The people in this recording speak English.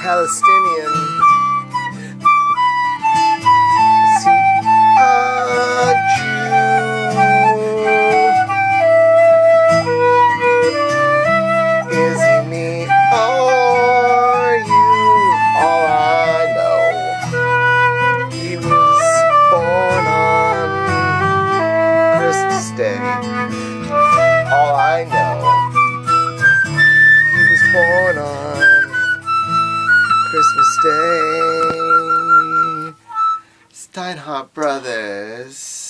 Palestinian. A Jew? Is he me you? All I know, he was born on Christmas Day. All I know, he was born on Christmas Day. Steinhardt Brothers.